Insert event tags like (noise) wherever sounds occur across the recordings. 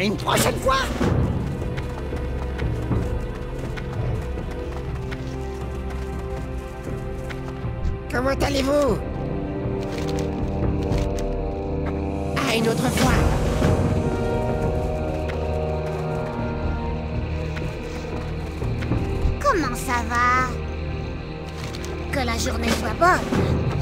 Une prochaine fois. Comment allez-vous? À une autre fois. Comment ça va? Que la journée soit bonne.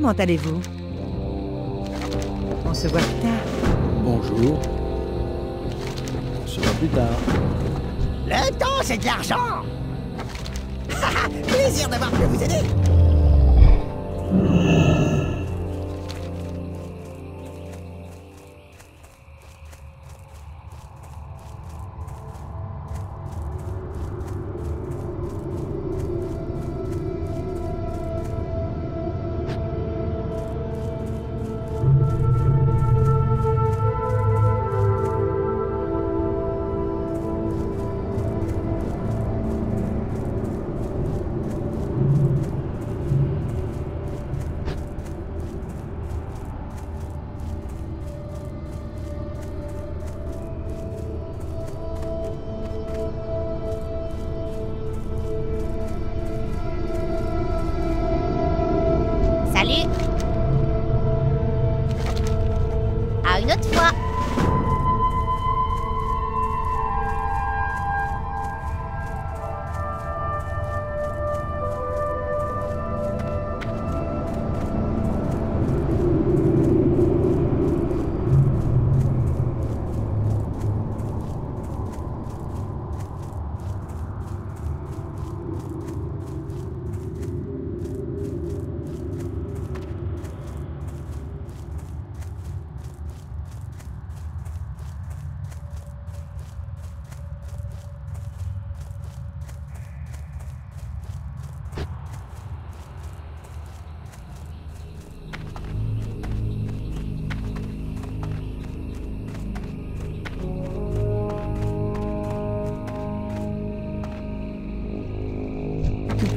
Comment allez-vous? On se voit plus tard. Bonjour. On se voit plus tard. Le temps, c'est de l'argent (laughs) Plaisir d'avoir pu vous aider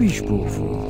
Que puis-je